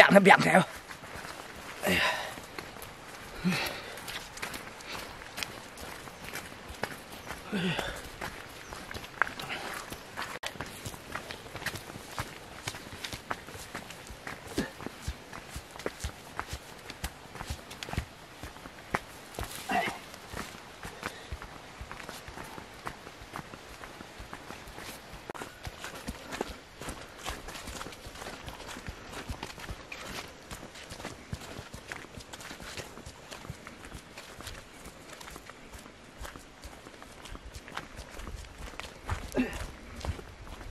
Bianca, bianca.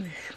Please. Mm.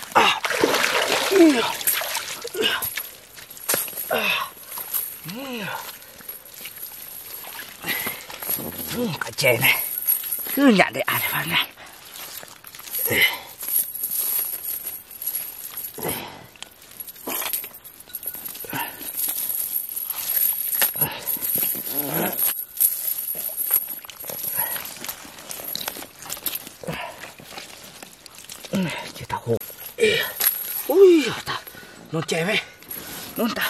哎呀！哎呀！哎呀！嗯，可劲呢？今年的俺这方面。对。Não tem, velho? Não tá.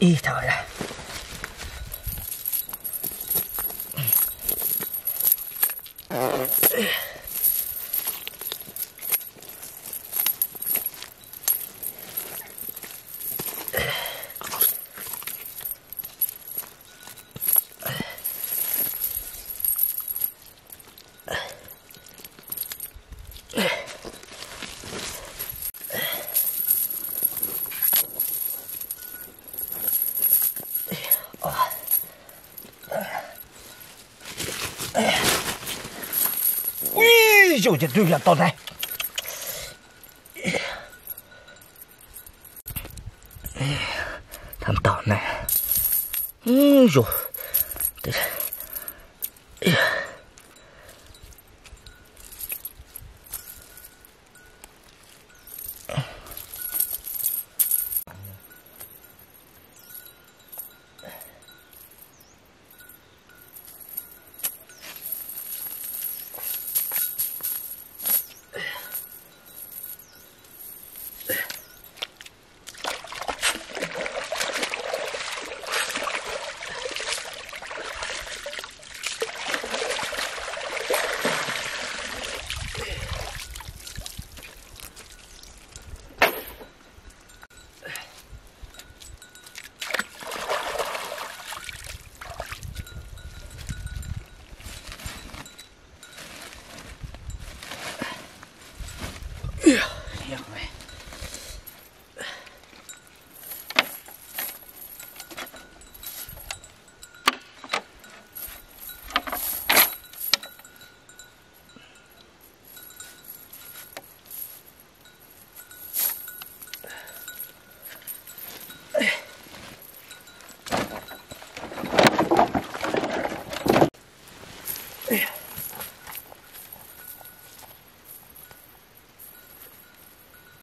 いい人だ。就一对人到来。哎呀，他们倒呢。哎呦，对。